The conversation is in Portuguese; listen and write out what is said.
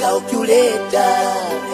Calculeta.